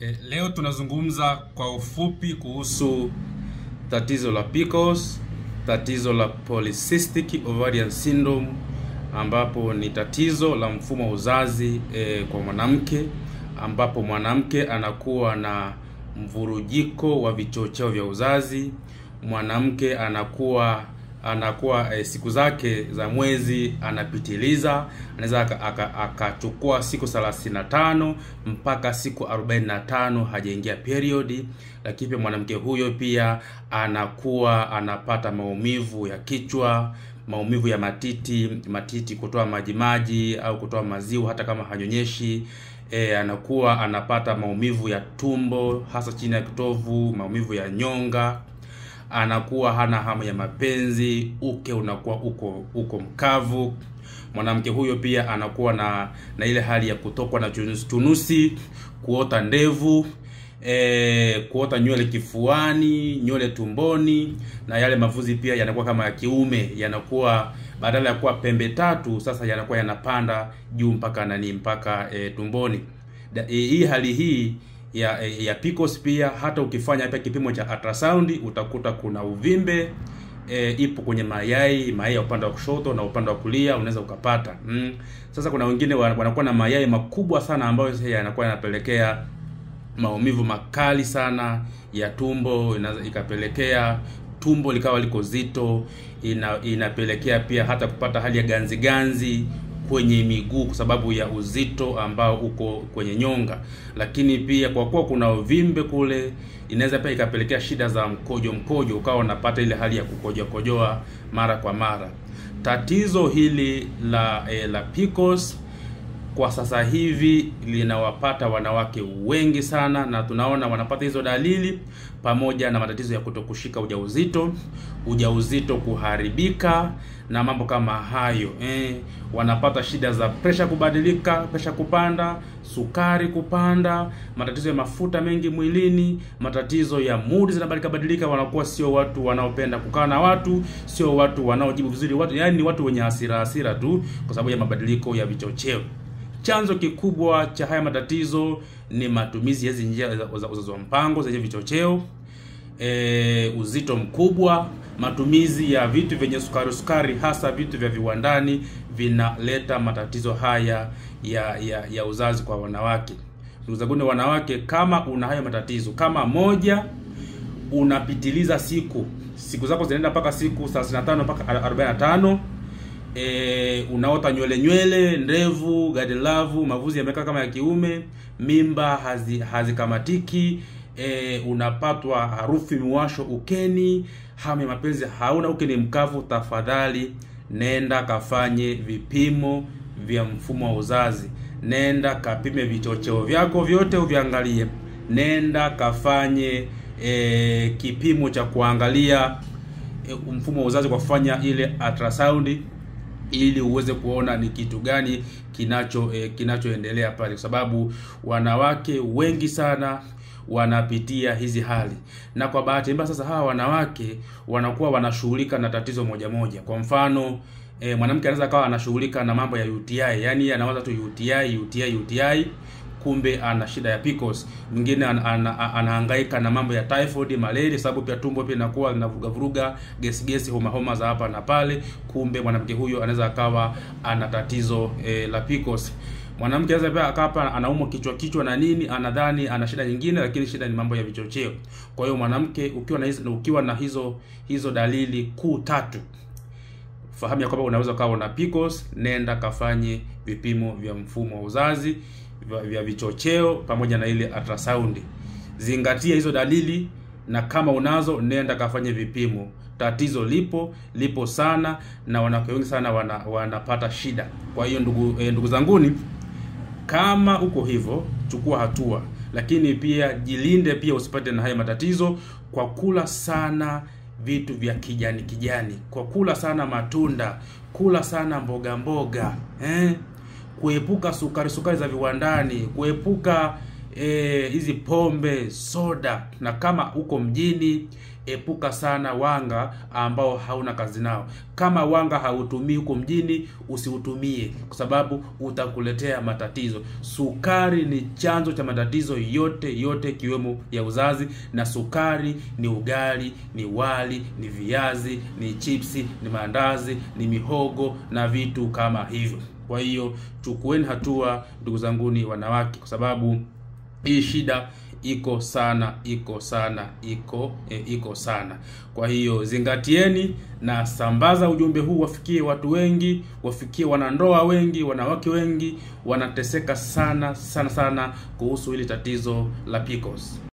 E, leo tunazungumza kwa ufupi kuhusu tatizo la PCOS, tatizo la polycystic ovarian syndrome ambapo ni tatizo la mfumo wa uzazi e, kwa mwanamke ambapo mwanamke anakuwa na mvurujiko wa vichocheo vya uzazi. Mwanamke anakuwa anakuwa e, siku zake za mwezi anapitiliza, anaweza akachukua aka, siku 35 mpaka siku 45 hajaingia periodi. Lakini pia mwanamke huyo pia anakuwa anapata maumivu ya kichwa, maumivu ya matiti, matiti kutoa majimaji au kutoa maziwa hata kama hanyonyeshi. E, anakuwa anapata maumivu ya tumbo hasa chini ya kitovu, maumivu ya nyonga anakuwa hana hamu ya mapenzi, uke unakuwa uko uko mkavu. Mwanamke huyo pia anakuwa na na ile hali ya kutokwa na chunusi, kuota ndevu e, kuota nywele kifuani, nywele tumboni, na yale mavuzi pia yanakuwa kama ya kiume, yanakuwa badala ya kuwa pembe tatu, sasa yanakuwa yanapanda juu mpaka nani mpaka e, tumboni. Da, e, hii hali hii ya ya PCOS pia hata ukifanya pia kipimo cha ultrasound utakuta kuna uvimbe e, ipo kwenye mayai mayai ya upande wa kushoto na upande wa kulia unaweza ukapata mm. Sasa kuna wengine wanakuwa na mayai makubwa sana ambayo yanakuwa yanapelekea maumivu makali sana ya tumbo, inaweza ikapelekea tumbo likawa liko zito, ina, inapelekea pia hata kupata hali ya ganzi ganzi kwenye miguu kwa sababu ya uzito ambao uko kwenye nyonga. Lakini pia kwa kuwa kuna uvimbe kule, inaweza pia ikapelekea shida za mkojo mkojo, ukawa unapata ile hali ya kukojoa kojoa mara kwa mara. Tatizo hili la eh, la PCOS kwa sasa hivi linawapata wanawake wengi sana, na tunaona wanapata hizo dalili pamoja na matatizo ya kutokushika ujauzito, ujauzito kuharibika na mambo kama hayo eh. Wanapata shida za presha kubadilika, presha kupanda, sukari kupanda, matatizo ya mafuta mengi mwilini, matatizo ya mudi zinabadilika badilika. Wanakuwa sio watu wanaopenda kukaa na watu, sio watu wanaojibu vizuri watu, yani ni watu wenye hasira hasira tu kwa sababu ya mabadiliko ya vichocheo. Chanzo kikubwa cha haya matatizo ni matumizi ya hizi njia za uzazi wa mpango zenye vichocheo, e, uzito mkubwa, matumizi ya vitu vyenye sukari sukari, hasa vitu vya viwandani vinaleta matatizo haya ya ya, ya uzazi kwa wanawake. Ndugu wanawake, kama una hayo matatizo, kama moja unapitiliza siku siku zako zinaenda mpaka siku 35 mpaka 45 E, unaota nywele nywele, ndevu, gadelavu, mavuzi yamekaa kama ya kiume, mimba hazi hazikamatiki, e, unapatwa harufu miwasho ukeni, hamu ya mapenzi hauna, ukeni mkavu, tafadhali nenda kafanye vipimo vya mfumo wa uzazi, nenda kapime vichocheo vyako vyote uviangalie, nenda kafanye e, kipimo cha kuangalia e, mfumo wa uzazi kwa kufanya ile ultrasound ili uweze kuona ni kitu gani kinacho eh, kinachoendelea pale, kwa sababu wanawake wengi sana wanapitia hizi hali, na kwa bahati mbaya sasa hawa wanawake wanakuwa wanashughulika na tatizo moja moja. Kwa mfano eh, mwanamke anaweza akawa anashughulika na mambo ya UTI, yani anawaza tu UTI UTI UTI kumbe ana shida ya PCOS. Mwingine an, an, an, anahangaika na mambo ya typhoid, malaria, sababu pia tumbo pia inakuwa linavuga vuruga, gesi gesi, homa homa za hapa na pale. Kumbe mwanamke huyo anaweza akawa ana tatizo e, la PCOS. Mwanamke anaweza pia akapa anaumwa kichwa kichwa na nini, anadhani ana shida nyingine, lakini shida ni mambo ya vichocheo. Kwa hiyo mwanamke ukiwa na hizo, ukiwa na hizo hizo dalili kuu tatu fahamu ya kwamba unaweza ukawa una PCOS. Nenda kafanye vipimo vya mfumo wa uzazi vya vichocheo pamoja na ile ultrasound. Zingatia hizo dalili, na kama unazo nenda kafanye vipimo. Tatizo lipo lipo sana, na wanawake wengi sana wana, wanapata shida. Kwa hiyo ndugu eh, ndugu zanguni, kama uko hivyo, chukua hatua, lakini pia jilinde pia usipate na haya matatizo kwa kula sana vitu vya kijani kijani, kwa kula sana matunda, kula sana mboga mboga eh? Kuepuka sukari sukari za viwandani, kuepuka hizi e, pombe, soda, na kama uko mjini epuka sana wanga ambao hauna kazi nao. Kama wanga hautumii huko mjini, usiutumie kwa sababu utakuletea matatizo. Sukari ni chanzo cha matatizo yote yote, ikiwemo ya uzazi. Na sukari ni ugali, ni wali, ni viazi, ni chipsi, ni mandazi ni mihogo na vitu kama hivyo. Kwa hiyo chukueni hatua, ndugu zanguni wanawake, kwa sababu hii shida iko sana iko sana iko e, iko sana. Kwa hiyo zingatieni na sambaza ujumbe huu, wafikie watu wengi, wafikie wanandoa wengi, wanawake wengi wanateseka sana sana sana kuhusu hili tatizo la PCOS.